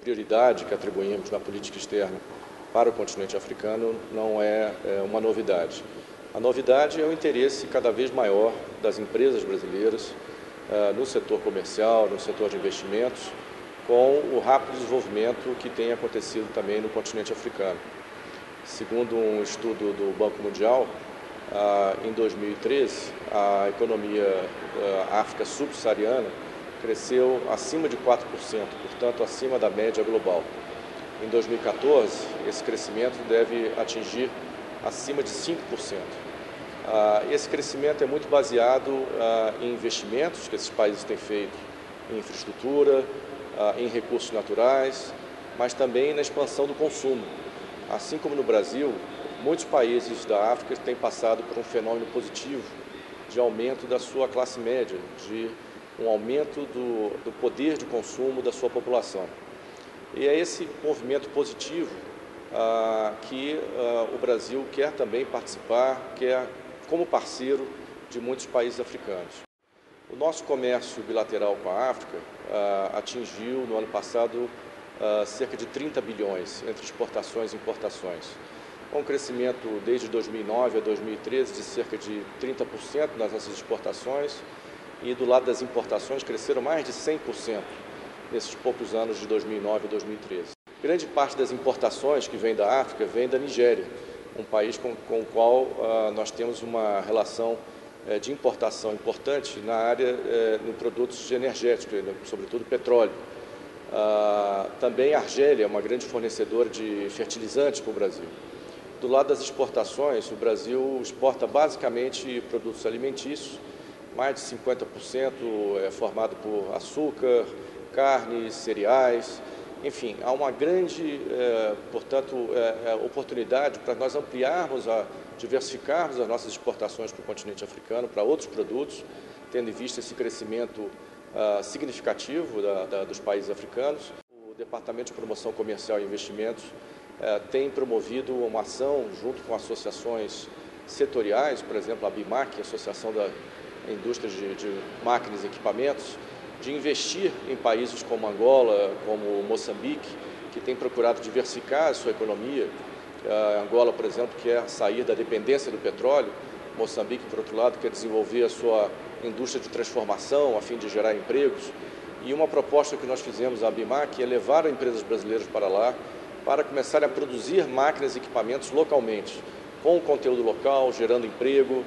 prioridade que atribuímos na política externa para o continente africano não é, é uma novidade. A novidade é o interesse cada vez maior das empresas brasileiras uh, no setor comercial, no setor de investimentos, com o rápido desenvolvimento que tem acontecido também no continente africano. Segundo um estudo do Banco Mundial, uh, em 2013, a economia da África subsaariana cresceu acima de 4%, portanto, acima da média global. Em 2014, esse crescimento deve atingir acima de 5%. Ah, esse crescimento é muito baseado ah, em investimentos que esses países têm feito em infraestrutura, ah, em recursos naturais, mas também na expansão do consumo. Assim como no Brasil, muitos países da África têm passado por um fenômeno positivo de aumento da sua classe média, de um aumento do, do poder de consumo da sua população. E é esse movimento positivo ah, que ah, o Brasil quer também participar, quer como parceiro de muitos países africanos. O nosso comércio bilateral com a África ah, atingiu no ano passado ah, cerca de 30 bilhões entre exportações e importações, com um crescimento desde 2009 a 2013 de cerca de 30% nas nossas exportações e do lado das importações cresceram mais de 100% nesses poucos anos de 2009 a 2013. Grande parte das importações que vem da África vem da Nigéria, um país com, com o qual uh, nós temos uma relação uh, de importação importante na área uh, de produtos energéticos, né, sobretudo petróleo. Uh, também a Argélia é uma grande fornecedora de fertilizantes para o Brasil. Do lado das exportações, o Brasil exporta basicamente produtos alimentícios, mais de 50% é formado por açúcar, carnes, cereais, enfim, há uma grande, é, portanto, é, é, oportunidade para nós ampliarmos, a, diversificarmos as nossas exportações para o continente africano, para outros produtos, tendo em vista esse crescimento ah, significativo da, da, dos países africanos. O Departamento de Promoção Comercial e Investimentos tem promovido uma ação junto com associações setoriais, por exemplo, a BIMAC, Associação da Indústria de, de Máquinas e Equipamentos, de investir em países como Angola, como Moçambique, que tem procurado diversificar a sua economia. A Angola, por exemplo, quer sair da dependência do petróleo. Moçambique, por outro lado, quer desenvolver a sua indústria de transformação a fim de gerar empregos. E uma proposta que nós fizemos à BIMAC é levar empresas brasileiras para lá para começarem a produzir máquinas e equipamentos localmente, com conteúdo local, gerando emprego,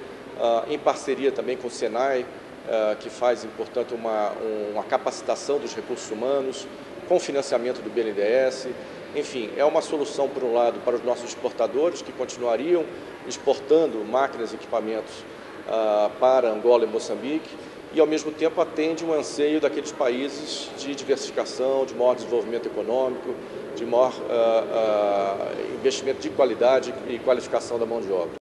em parceria também com o Senai, eh, que faz, portanto, uma, uma capacitação dos recursos humanos, com financiamento do BNDES. Enfim, é uma solução, por um lado, para os nossos exportadores, que continuariam exportando máquinas e equipamentos uh, para Angola e Moçambique, e, ao mesmo tempo, atende um anseio daqueles países de diversificação, de maior desenvolvimento econômico, de maior uh, uh, investimento de qualidade e qualificação da mão de obra.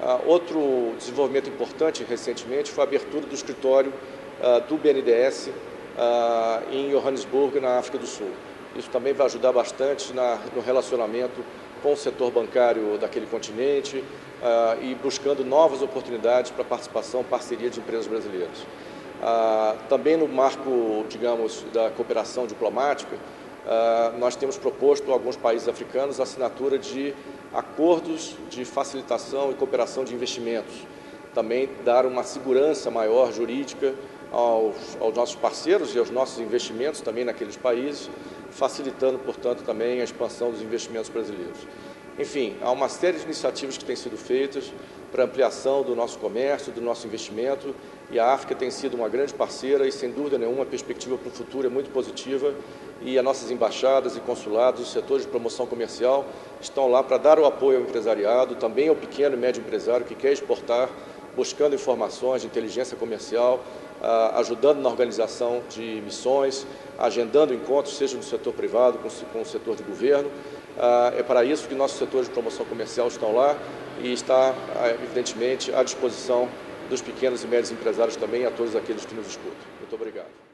Uh, outro desenvolvimento importante recentemente foi a abertura do escritório uh, do BNDES ah, em Johannesburg, na África do Sul. Isso também vai ajudar bastante no relacionamento com o setor bancário daquele continente e buscando novas oportunidades para participação, parceria de empresas brasileiras. também no marco, digamos, da cooperação diplomática, Uh, nós temos proposto a alguns países africanos a assinatura de acordos de facilitação e cooperação de investimentos. Também dar uma segurança maior jurídica aos, aos nossos parceiros e aos nossos investimentos também naqueles países, facilitando, portanto, também a expansão dos investimentos brasileiros. Enfim, há uma série de iniciativas que têm sido feitas para ampliação do nosso comércio, do nosso investimento, e a África tem sido uma grande parceira e, sem dúvida nenhuma, a perspectiva para o futuro é muito positiva e as nossas embaixadas e consulados, os setores de promoção comercial estão lá para dar o apoio ao empresariado, também ao pequeno e médio empresário que quer exportar, buscando informações de inteligência comercial, ah, ajudando na organização de missões, agendando encontros, seja no setor privado, com o setor de governo. Ah, é para isso que nossos setores de promoção comercial estão lá e está, ah, evidentemente, à disposição dos pequenos e médios empresários também a todos aqueles que nos escutam. Muito obrigado.